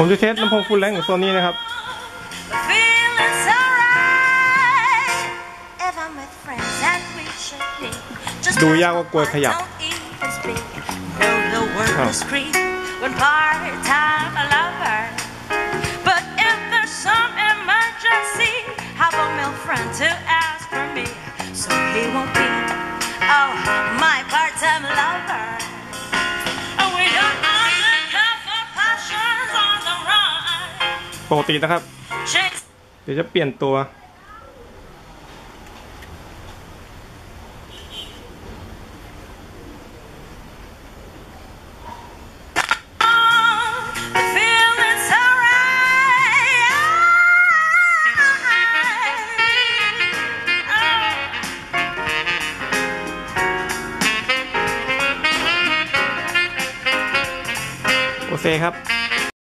ผมจะเทสลำโพงฟูลแรงของโซนี่นะครับ Feeling so right. If I'm with friends and we should be. Just ดูยากว่ากลัวขยับ don't even speak. Know the word อ้าว ปกตินะครับ เดี๋ยวจะเปลี่ยนตัว โอเคครับ